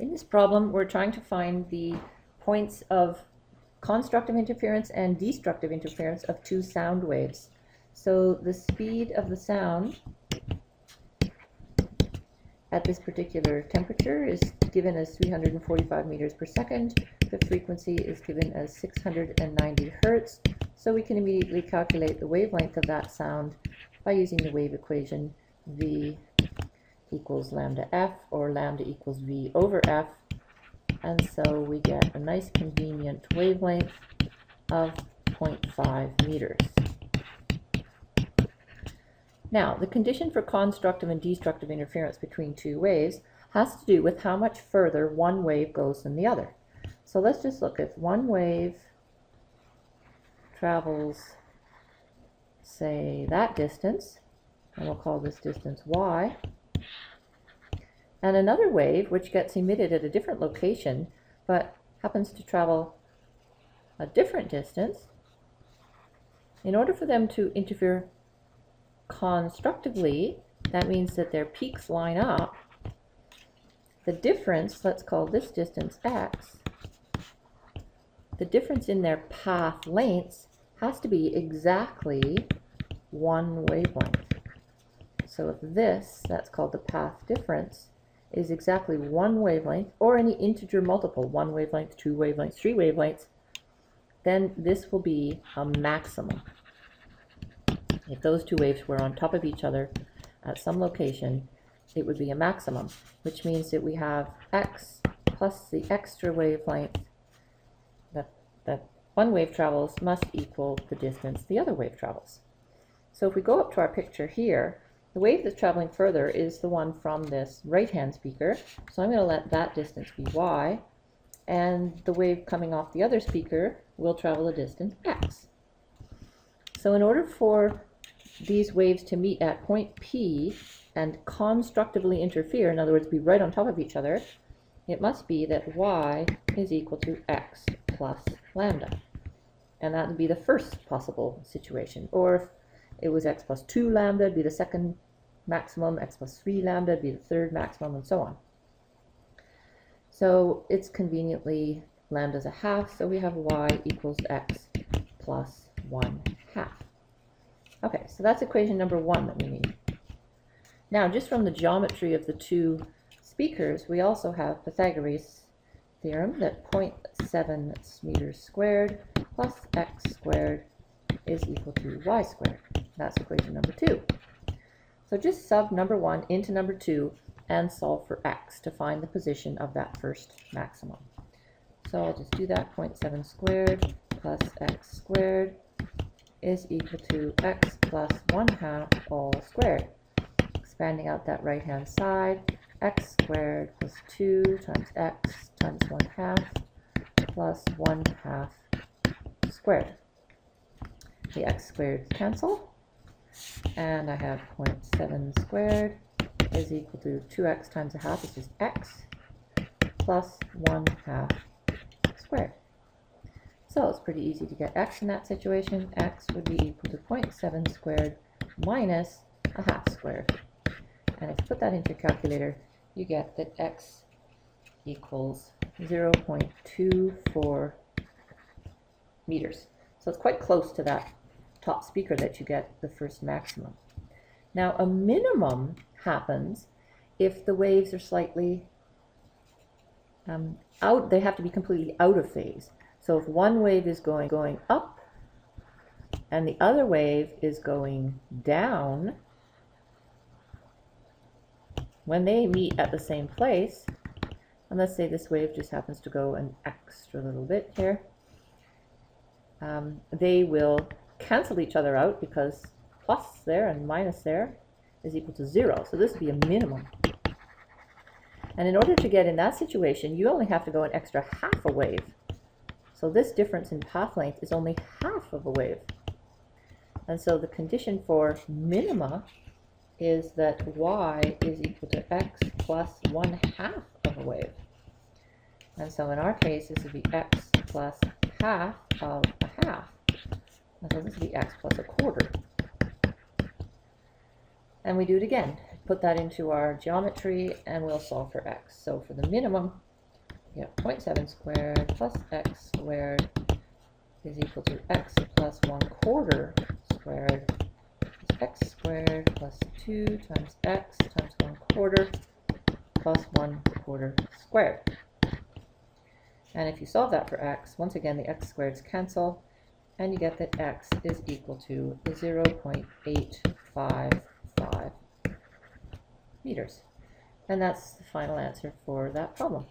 In this problem, we're trying to find the points of constructive interference and destructive interference of two sound waves. So the speed of the sound at this particular temperature is given as 345 meters per second. The frequency is given as 690 hertz. So we can immediately calculate the wavelength of that sound by using the wave equation V equals lambda f or lambda equals v over f and so we get a nice convenient wavelength of 0.5 meters. Now, the condition for constructive and destructive interference between two waves has to do with how much further one wave goes than the other. So let's just look if one wave travels, say, that distance, and we'll call this distance y, and another wave which gets emitted at a different location but happens to travel a different distance, in order for them to interfere constructively, that means that their peaks line up. The difference, let's call this distance x, the difference in their path lengths has to be exactly one wavelength. So if this, that's called the path difference, is exactly one wavelength, or any integer multiple, one wavelength, two wavelengths, three wavelengths, then this will be a maximum. If those two waves were on top of each other at some location, it would be a maximum, which means that we have x plus the extra wavelength that, that one wave travels must equal the distance the other wave travels. So if we go up to our picture here, the wave that's traveling further is the one from this right-hand speaker, so I'm going to let that distance be y, and the wave coming off the other speaker will travel a distance x. So in order for these waves to meet at point P and constructively interfere, in other words, be right on top of each other, it must be that y is equal to x plus lambda. And that would be the first possible situation. Or it was x plus 2 lambda, it'd be the second maximum, x plus 3 lambda would be the third maximum, and so on. So it's conveniently lambda's a half, so we have y equals x plus 1 half. Okay, so that's equation number one that we need. Now, just from the geometry of the two speakers, we also have Pythagoras' theorem that 0.7 meters squared plus x squared is equal to y squared. That's equation number two. So just sub number one into number two and solve for x to find the position of that first maximum. So I'll just do that, 0.7 squared plus x squared is equal to x plus 1 half all squared. Expanding out that right hand side, x squared plus 2 times x times 1 half plus 1 half squared. The x squared cancel, and I have 0.7 squared is equal to 2x times a half, which is x, plus 1 half squared. So it's pretty easy to get x in that situation. x would be equal to 0.7 squared minus a half squared. And if you put that into your calculator, you get that x equals 0.24 meters. So it's quite close to that top speaker that you get the first maximum. Now a minimum happens if the waves are slightly um, out, they have to be completely out of phase. So if one wave is going, going up and the other wave is going down, when they meet at the same place, and let's say this wave just happens to go an extra little bit here, um, they will cancel each other out because plus there and minus there is equal to zero. So this would be a minimum. And in order to get in that situation, you only have to go an extra half a wave. So this difference in path length is only half of a wave. And so the condition for minima is that y is equal to x plus 1 half of a wave. And so in our case, this would be x plus half of a half. So this would be x plus a quarter. And we do it again. Put that into our geometry and we'll solve for x. So for the minimum, Yeah, 0.7 squared plus x squared is equal to x plus 1 quarter squared x squared plus 2 times x times 1 quarter plus 1 quarter squared. And if you solve that for x, once again the x squareds cancel, and you get that x is equal to 0 0.855 meters. And that's the final answer for that problem.